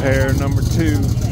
pair number two.